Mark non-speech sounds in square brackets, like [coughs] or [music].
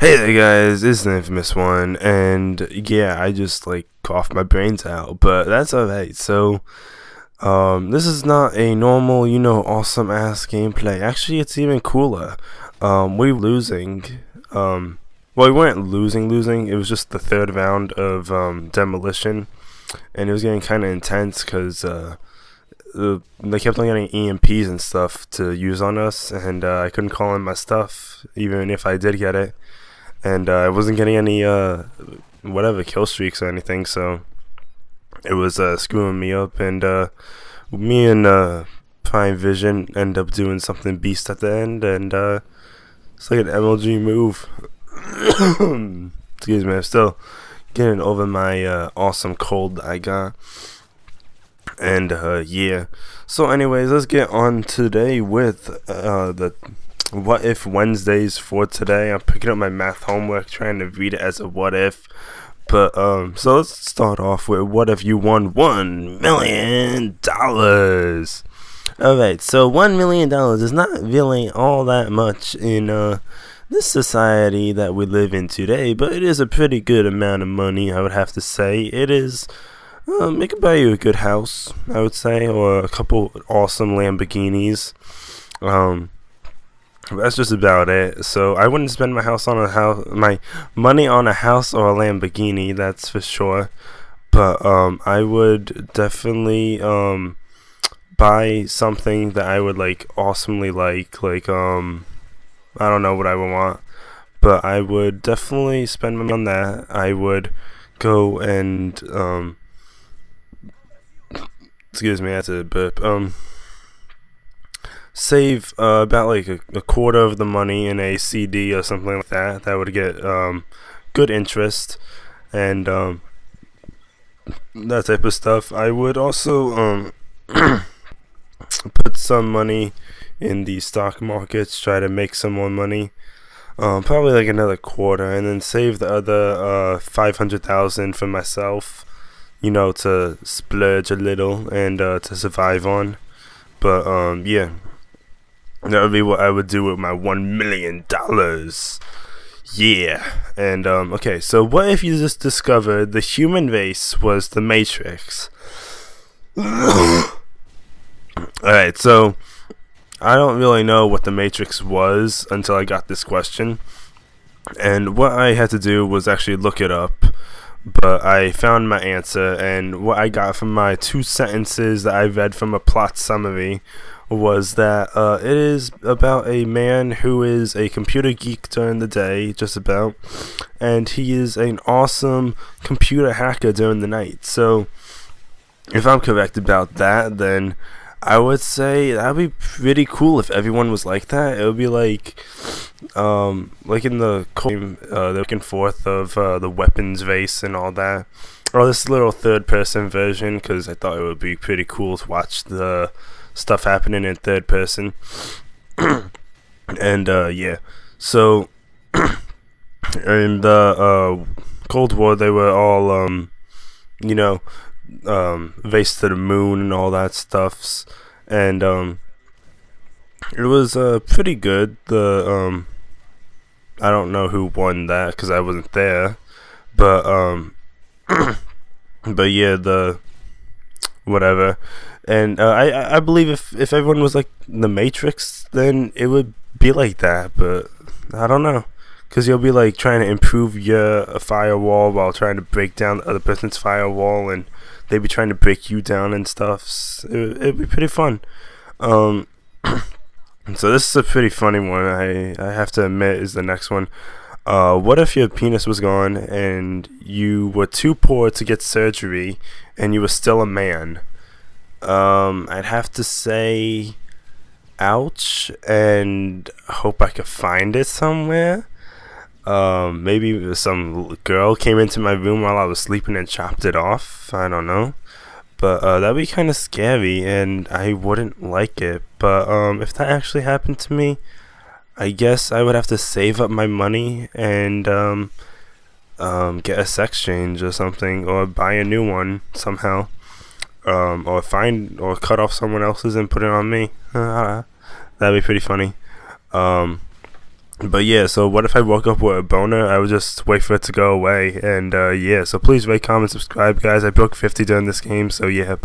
Hey there guys, it's the infamous one, and yeah, I just like coughed my brains out, but that's alright. So, um, this is not a normal, you know, awesome ass gameplay. Actually, it's even cooler. Um, we losing. Um, well, we weren't losing, losing. It was just the third round of um, demolition, and it was getting kind of intense because uh, they kept on getting EMPs and stuff to use on us, and uh, I couldn't call in my stuff even if I did get it and uh, I wasn't getting any uh, whatever kill streaks or anything, so it was uh, screwing me up. And uh, me and uh, Prime Vision end up doing something beast at the end, and uh, it's like an MLG move. [coughs] Excuse me, I'm still getting over my uh, awesome cold I got. And uh, yeah, so anyways, let's get on today with uh, the what if Wednesdays for today. I'm picking up my math homework, trying to read it as a what if. But um, so let's start off with what if you won one million dollars? All right, so one million dollars is not really all that much in uh this society that we live in today, but it is a pretty good amount of money. I would have to say it is. Um, it could buy you a good house, I would say, or a couple awesome Lamborghinis. Um, that's just about it. So I wouldn't spend my house on a house, my money on a house or a Lamborghini. That's for sure. But um, I would definitely um buy something that I would like awesomely like. Like um, I don't know what I would want, but I would definitely spend money on that. I would go and um. Excuse me, that's a burp. Um save uh, about like a, a, quarter of the money in a CD or something like that. That would get um, good interest and um, that type of stuff. I would also um, [clears throat] put some money in the stock markets, try to make some more money. Um, probably like another quarter, and then save the other uh, five hundred thousand for myself. You know, to splurge a little and uh, to survive on. But um, yeah, that would be what I would do with my one million dollars. Yeah. And um okay, so what if you just discovered the human race was the Matrix? [coughs] Alright, so I don't really know what the Matrix was until I got this question. And what I had to do was actually look it up. But I found my answer, and what I got from my two sentences that I read from a plot summary was that uh, it is about a man who is a computer geek during the day, just about, and he is an awesome computer hacker during the night. So, if I'm correct about that, then I would say that'd be pretty cool if everyone was like that. It would be like, um, like in the uh, the back and forth of uh, the weapons race and all that. Or this little third person version, because I thought it would be pretty cool to watch the stuff happening in third person. and uh, yeah, so [clears throat] in the uh, Cold War, they were all, um, you know, um, race to the moon and all that stuffs, and um, it was uh, pretty good. The um, I don't know who won that because I wasn't there, but um, [clears throat] but yeah, the whatever and uh, I I believe if if everyone was like the Matrix, then it would be like that. But I don't know, because you'll be like trying to improve your firewall while trying to break down the other person's firewall, and they'd be trying to break you down and stuff. It it'd be pretty fun. Um, so this is a pretty funny one. I I have to admit is the next one. Uh, what if your penis was gone and you were too poor to get surgery and you were still a man? Um, I'd have to say, ouch, and hope I could find it somewhere. Um, maybe some girl came into my room while I was sleeping and chopped it off. I don't know. But uh, that'd be kind of scary, and I wouldn't like it. But um, if that actually happened to me, I guess I would have to save up my money and um, um, get a sex change or something, or buy a new one somehow um, or find or cut off someone else's and put it on me. [laughs] that'd be pretty funny. Um, but yeah, so what if I woke up with a boner? I would just wait for it to go away. And uh, yeah, so please rate, comment, subscribe, guys. I broke 50 during this game, so yeah.